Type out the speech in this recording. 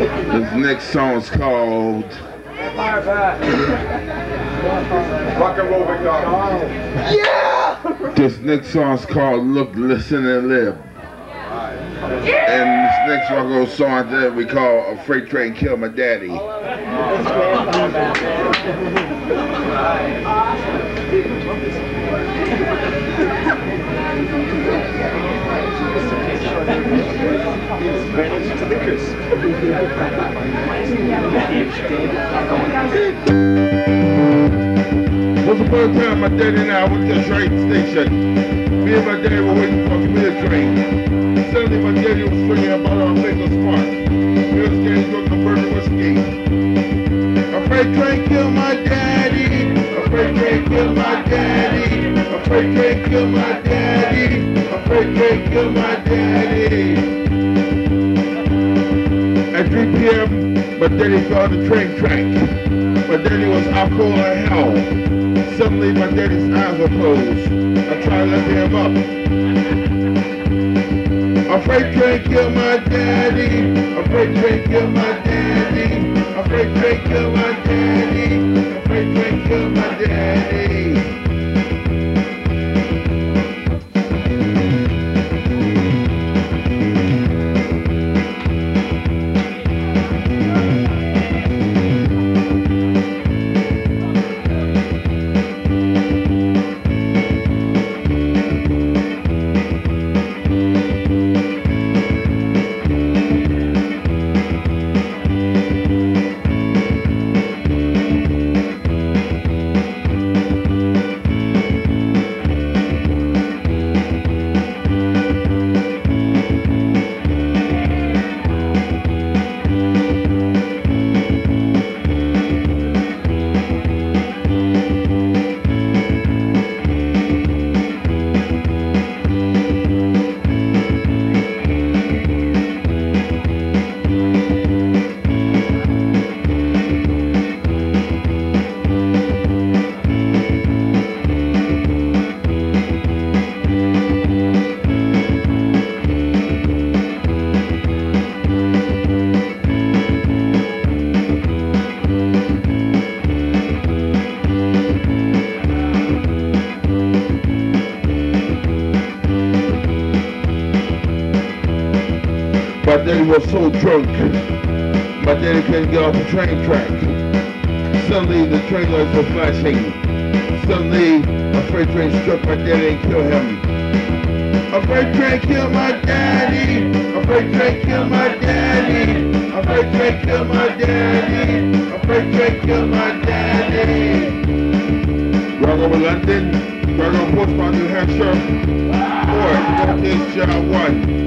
This next song's called Rock and roll McDonald. This next song's called Look, Listen, and Live. And this next rock and roll song that we call A Freight Train Killed My Daddy. Once the first time, my daddy and I went to the train station. Me and my daddy were waiting for commuter train. Suddenly, my daddy was swinging about our Maple Smart. We was getting drunk on bourbon whiskey. A freight train killed my daddy. A freight train killed my daddy. A freight train killed my daddy. Train killed my daddy. At 3 p.m., my daddy on the train track. My daddy was cold in hell. Suddenly, my daddy's eyes were closed. I tried lifting him up. A freight train killed my daddy. A freight train killed my daddy. A freight train killed my daddy. My daddy was so drunk, my daddy couldn't get off the train track. Suddenly, the train lights were flashing. Suddenly, a freight train struck my daddy and killed him. A freight train killed my daddy. A freight train killed my daddy. A freight train killed my daddy. A freight train killed my daddy. Rock over London, rock over Portsmouth, New Hampshire. Ford, Northeast Job One.